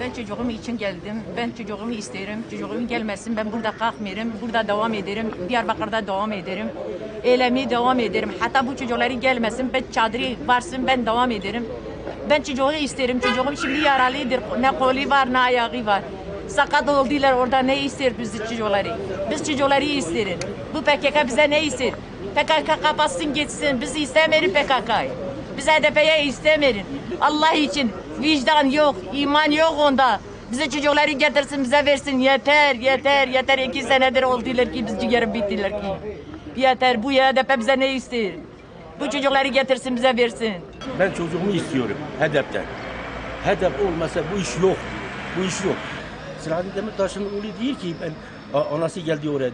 Ben çocuğum için geldim. Ben çocuğumu isterim. Çocuğum gelmesin. Ben burada kalkmıyorum. Burada devam ederim. Diyarbakır'da devam ederim. Eylemi devam ederim. Hatta bu çocukları gelmesin. Ben çadırı varsın. Ben devam ederim. Ben çocuğu isterim. Çocuğum şimdi yaralıdır. Ne kolu var ne ayağı var. Sakat oldular orada ne ister biz çocukları? Biz çocukları isteriz. Bu PKK bize ne ister? PKK kapatsın gitsin. Biz istemiyoruz PKK'yı. Biz HDP'ye istemiyoruz. Allah için vicdan yok, iman yok onda. Bize çocukları getirsin, bize versin. Yeter, yeter, yeter. İki senedir oldular ki biz ciğerim bittiler ki. Yeter, bu HDP bize ne ister? Bu çocukları getirsin, bize versin. Ben çocuğumu istiyorum HEDEP'ten. HEDEP olmasa bu iş yok. Bu iş yok. Selahattin Demirtaş'ın oğlu değil ki ben anası geldi oraya e,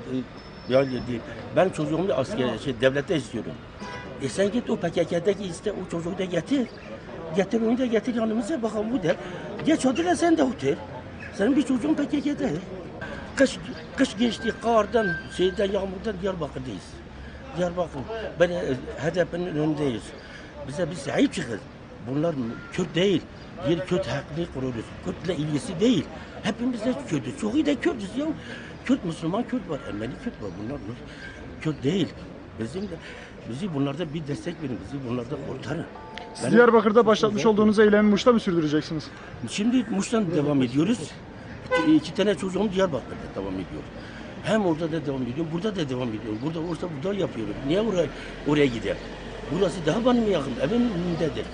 yani değil. Ben çocuğumu asker şey, devlette istiyorum. E sen git o PKK'daki iste o çocuğu da getir. Getir onu da getir yanımıza bakalım bu der. Geç da sen de otur. Senin bir çocuğun PKK'da. Kış, kış geçti kardan, şeyden, yağmurdan Diyarbakır'dayız. Diyarbakır. Ben e, HDP'nin önündeyiz. Bize bir sahip çıkın. Bunlar Kürt değil. Bir Kürt hakkını kuruyoruz. Kürt'le ilgisi değil. Hepimiz de Kürt'üz. Çoğu da Kürt'üz ya. Kürt Müslüman Kürt var. Ermeni Kürt var. Bunlar Kürt değil. Bizim de bizi bunlarda bir destek verin. Bizi bunlardan kurtarın. Siz Benim- Diyarbakır'da başlatmış olduğunuz eylemi Muş'ta mı sürdüreceksiniz? Şimdi Muş'tan devam ediyoruz. İki, tane çocuğum Diyarbakır'da devam ediyor. Hem orada da devam ediyorum, burada da devam ediyorum. Burada olsa burada yapıyorum. Niye oraya, oraya gider? Burası daha benim yakın, evimin önündedir.